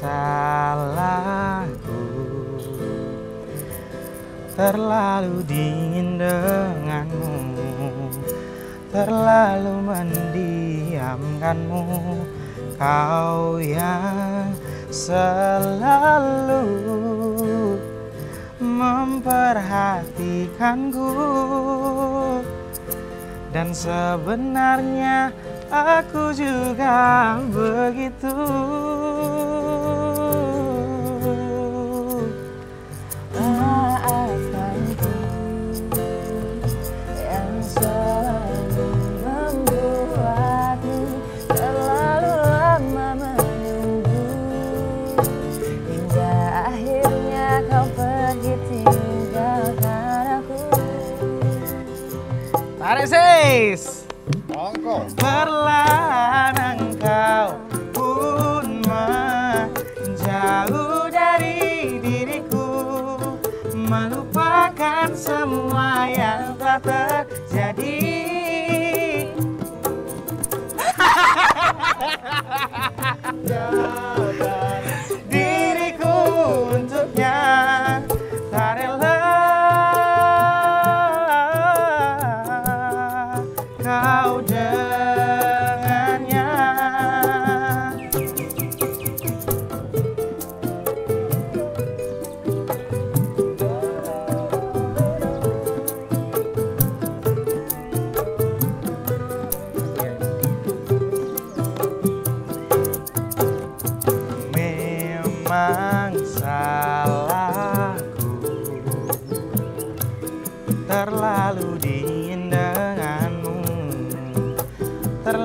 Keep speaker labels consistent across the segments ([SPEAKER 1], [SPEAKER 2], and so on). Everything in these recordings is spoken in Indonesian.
[SPEAKER 1] salahku Terlalu dingin denganmu Terlalu mendiamkanmu. Kau yang selalu memperhatikanku. Dan sebenarnya aku juga begitu.
[SPEAKER 2] Monggo.
[SPEAKER 1] Perlahan engkau pun menjauh dari diriku Melupakan semua yang telah terjadi Diriku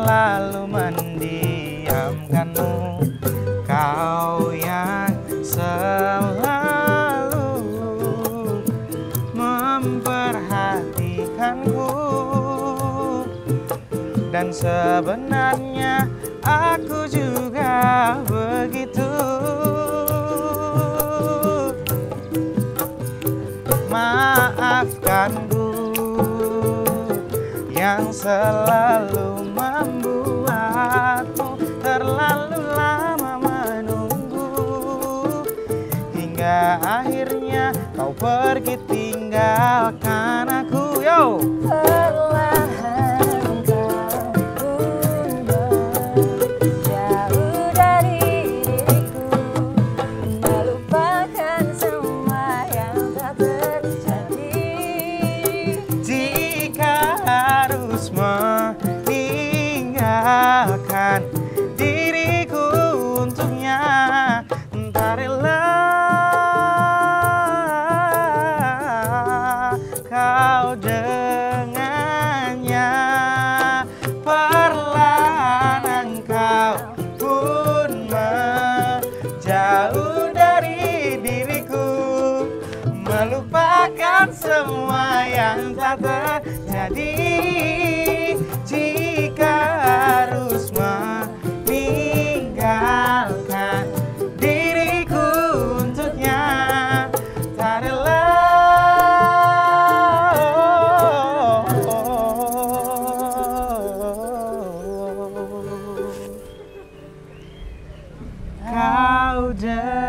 [SPEAKER 1] Terlalu mendiamkanmu. Kau yang selalu memperhatikanku. Dan sebenarnya aku juga begitu. Maafkanku yang selalu akhirnya kau pergi tinggalkan aku Yo! Yang tak terjadi jika harus meninggalkan diriku untuknya. Tak rela. Kau dengannya